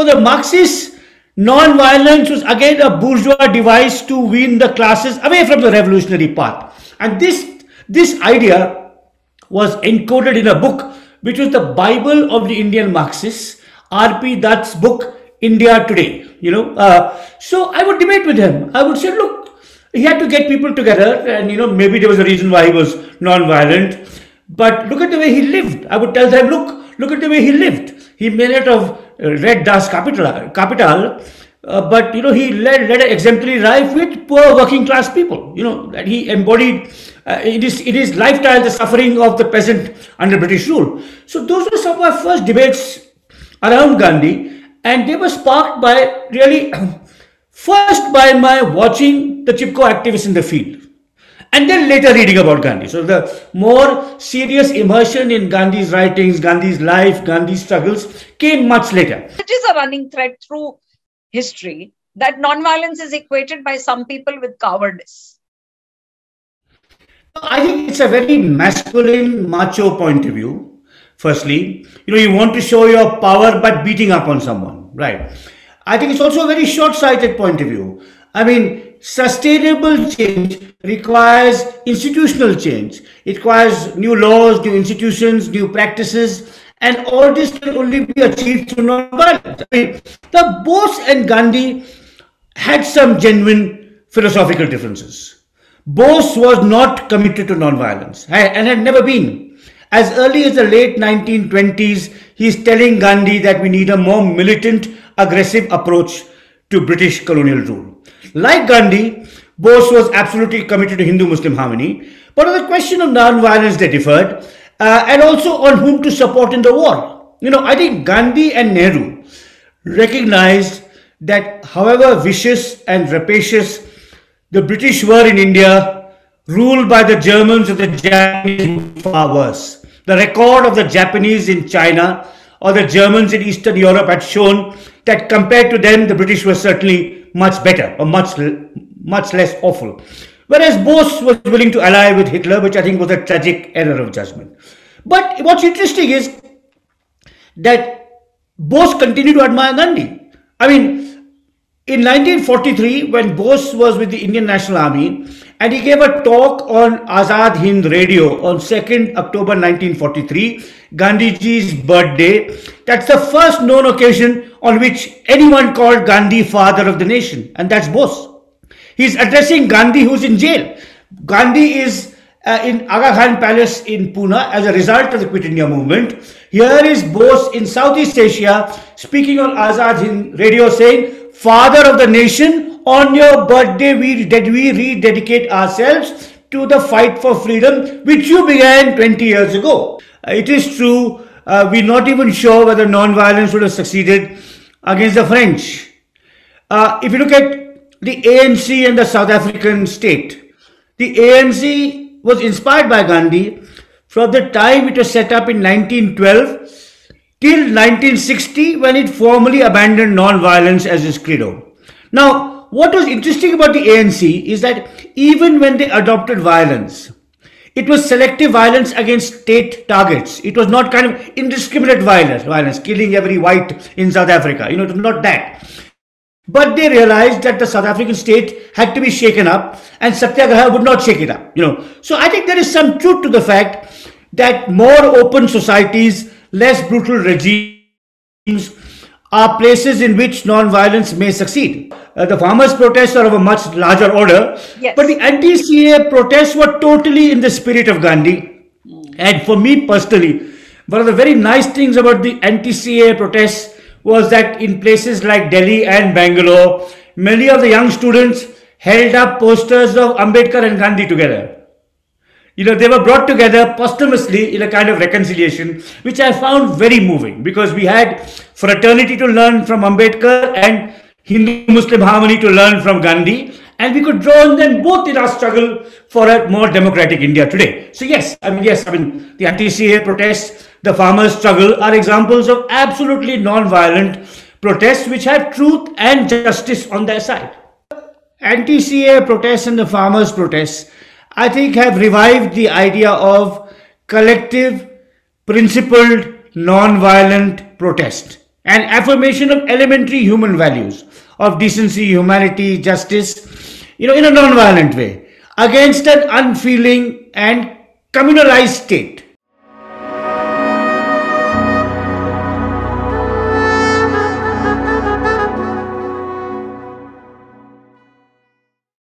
for the Marxists, non-violence was again a bourgeois device to wean the classes away from the revolutionary path. And this, this idea was encoded in a book which was the Bible of the Indian Marxists, R.P. Dutt's book, India Today. You know, uh, so I would debate with him. I would say, look, he had to get people together, and you know, maybe there was a reason why he was non-violent. But look at the way he lived. I would tell them, look, look at the way he lived. He made it of uh, Read Das Kapital, capital uh, but you know he led, led an exemplary life with poor working class people. You know that he embodied uh, it is it is lifetime the suffering of the peasant under British rule. So those were some of my first debates around Gandhi, and they were sparked by really first by my watching the Chipko activists in the field. And then later reading about Gandhi. So the more serious immersion in Gandhi's writings, Gandhi's life, Gandhi's struggles came much later. It is a running thread through history that nonviolence is equated by some people with cowardice. I think it's a very masculine, macho point of view. Firstly, you know, you want to show your power by beating up on someone, right? I think it's also a very short sighted point of view. I mean, sustainable change requires institutional change. It requires new laws, new institutions, new practices, and all this can only be achieved through non-violence. I mean, the Bose and Gandhi had some genuine philosophical differences. Bose was not committed to non-violence and had never been. As early as the late 1920s, he is telling Gandhi that we need a more militant, aggressive approach to British colonial rule. Like Gandhi, Bose was absolutely committed to Hindu-Muslim harmony, but on the question of non-violence they differed, uh, and also on whom to support in the war. You know, I think Gandhi and Nehru recognized that however vicious and rapacious the British were in India, ruled by the Germans and the Japanese far worse. The record of the Japanese in China or the Germans in Eastern Europe had shown that compared to them, the British were certainly much better or much, much less awful. Whereas Bose was willing to ally with Hitler, which I think was a tragic error of judgment. But what's interesting is that Bose continued to admire Gandhi. I mean, in 1943, when Bose was with the Indian National Army, and he gave a talk on Azad Hind radio on 2nd October 1943, Gandhiji's birthday. That's the first known occasion on which anyone called Gandhi father of the nation, and that's Bose. He's addressing Gandhi who's in jail. Gandhi is uh, in Aga Khan Palace in Pune as a result of the Quit India movement. Here is Bose in Southeast Asia speaking on Azad Hind radio saying, Father of the nation, on your birthday we, did we rededicate ourselves to the fight for freedom which you began 20 years ago. Uh, it is true, uh, we're not even sure whether non-violence would have succeeded against the French. Uh, if you look at the ANC and the South African state. The ANC was inspired by Gandhi from the time it was set up in 1912 till 1960 when it formally abandoned non-violence as its credo. Now, what was interesting about the ANC is that even when they adopted violence, it was selective violence against state targets. It was not kind of indiscriminate violence, violence, killing every white in South Africa. You know, not that. But they realized that the South African state had to be shaken up and Satyagraha would not shake it up, you know. So I think there is some truth to the fact that more open societies, less brutal regimes are places in which non-violence may succeed. Uh, the farmers' protests are of a much larger order, yes. but the anti-CAA protests were totally in the spirit of Gandhi. Mm. And for me personally, one of the very nice things about the anti-CAA protests was that in places like Delhi and Bangalore, many of the young students held up posters of Ambedkar and Gandhi together. You know, they were brought together posthumously in a kind of reconciliation, which I found very moving because we had fraternity to learn from Ambedkar and Hindu Muslim harmony to learn from Gandhi, and we could draw on them both in our struggle for a more democratic India today. So, yes, I mean, yes, I mean, the anti CAA protests the farmers' struggle are examples of absolutely non-violent protests which have truth and justice on their side. Anti-CAA protests and the farmers' protests, I think, have revived the idea of collective, principled, non-violent protest. and affirmation of elementary human values of decency, humanity, justice, you know, in a non-violent way against an unfeeling and communalized state.